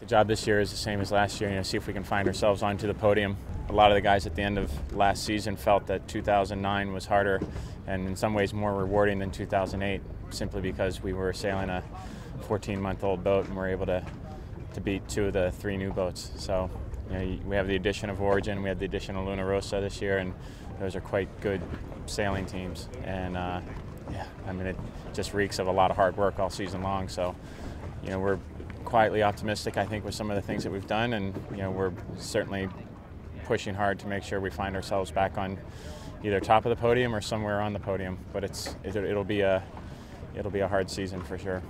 The job this year is the same as last year. You know, see if we can find ourselves onto the podium. A lot of the guys at the end of last season felt that 2009 was harder and in some ways more rewarding than 2008, simply because we were sailing a 14-month-old boat and we're able to to beat two of the three new boats. So you know, we have the addition of Origin, we have the addition of Luna Rossa this year, and those are quite good sailing teams. And uh, yeah, I mean, it just reeks of a lot of hard work all season long. So, you know, we're quietly optimistic, I think, with some of the things that we've done, and you know, we're certainly pushing hard to make sure we find ourselves back on either top of the podium or somewhere on the podium. But it's it, it'll be a it'll be a hard season for sure.